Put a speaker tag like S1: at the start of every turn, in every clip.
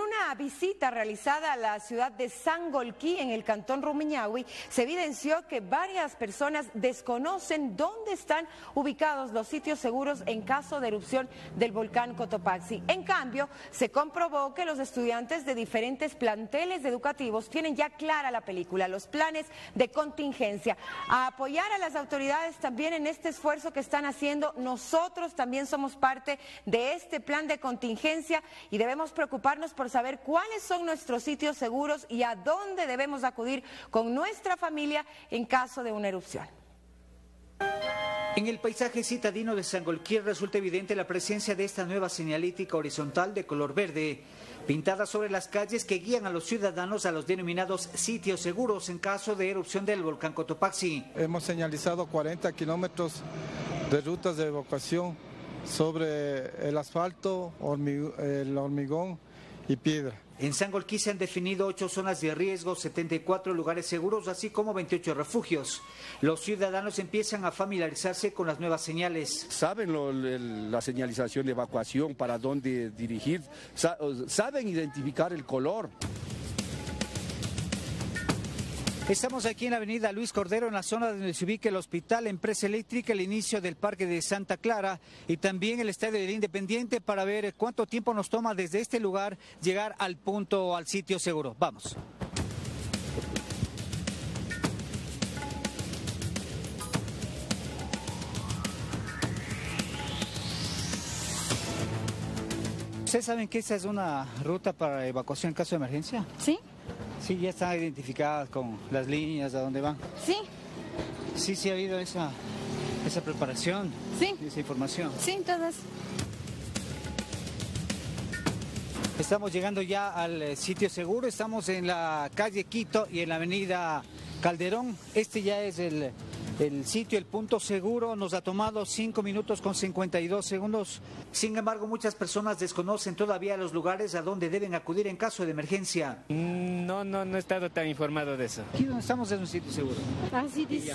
S1: una visita realizada a la ciudad de Sangolquí, en el cantón Rumiñahui, se evidenció que varias personas desconocen dónde están ubicados los sitios seguros en caso de erupción del volcán Cotopaxi. En cambio, se comprobó que los estudiantes de diferentes planteles educativos tienen ya clara la película, los planes de contingencia. A apoyar a las autoridades también en este esfuerzo que están haciendo, nosotros también somos parte de este plan de contingencia y debemos preocuparnos por saber cuáles son nuestros sitios seguros y a dónde debemos acudir con nuestra familia en caso de una erupción.
S2: En el paisaje citadino de Sangolquí resulta evidente la presencia de esta nueva señalítica horizontal de color verde, pintada sobre las calles que guían a los ciudadanos a los denominados sitios seguros en caso de erupción del volcán Cotopaxi.
S3: Hemos señalizado 40 kilómetros de rutas de evacuación sobre el asfalto, el hormigón y piedra.
S2: En Sangolquí se han definido ocho zonas de riesgo, 74 lugares seguros, así como 28 refugios. Los ciudadanos empiezan a familiarizarse con las nuevas señales.
S4: Saben la señalización de evacuación, para dónde dirigir, saben identificar el color.
S2: Estamos aquí en la avenida Luis Cordero, en la zona donde se ubica el hospital, empresa eléctrica, el inicio del parque de Santa Clara y también el estadio del Independiente para ver cuánto tiempo nos toma desde este lugar llegar al punto, al sitio seguro. Vamos. ¿Ustedes saben que esa es una ruta para evacuación en caso de emergencia?
S5: Sí.
S2: Sí, ya están identificadas con las líneas a dónde van.
S5: Sí.
S2: Sí, sí ha habido esa, esa preparación.
S5: Sí.
S2: Esa información.
S5: Sí, todas.
S2: Estamos llegando ya al eh, sitio seguro, estamos en la calle Quito y en la avenida Calderón. Este ya es el el sitio, el punto seguro, nos ha tomado 5 minutos con 52 segundos. Sin embargo, muchas personas desconocen todavía los lugares a donde deben acudir en caso de emergencia.
S6: Mm, no, no, no he estado tan informado de eso.
S2: Aquí donde estamos es un sitio seguro.
S5: Ah, sí, dice.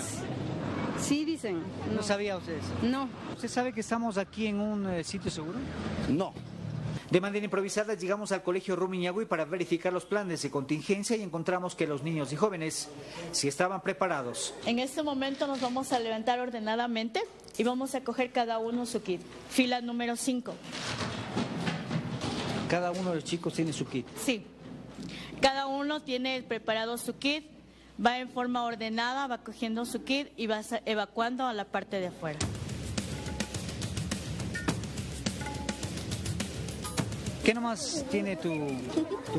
S5: Sí, dicen.
S2: No. sabía usted eso?
S5: No.
S2: ¿Usted sabe que estamos aquí en un eh, sitio seguro?
S4: No.
S2: De manera improvisada llegamos al colegio Rumiñahui para verificar los planes de contingencia y encontramos que los niños y jóvenes sí estaban preparados.
S7: En este momento nos vamos a levantar ordenadamente y vamos a coger cada uno su kit. Fila número 5.
S2: Cada uno de los chicos tiene su kit.
S7: Sí. Cada uno tiene preparado su kit, va en forma ordenada, va cogiendo su kit y va evacuando a la parte de afuera.
S2: ¿Qué nomás tiene tu,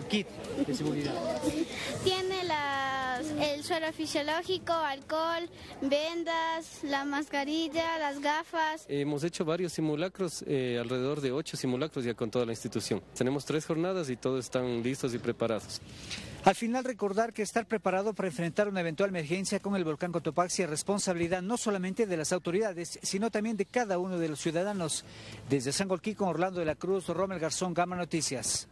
S2: kit de seguridad?
S8: Tiene el suero fisiológico, alcohol, vendas, la mascarilla, las gafas.
S9: Hemos hecho varios simulacros, eh, alrededor de ocho simulacros ya con toda la institución. Tenemos tres jornadas y todos están listos y preparados.
S2: Al final recordar que estar preparado para enfrentar una eventual emergencia con el volcán Cotopaxi es responsabilidad no solamente de las autoridades, sino también de cada uno de los ciudadanos. Desde San Golquí con Orlando de la Cruz, Romel Garzón, Gama Noticias.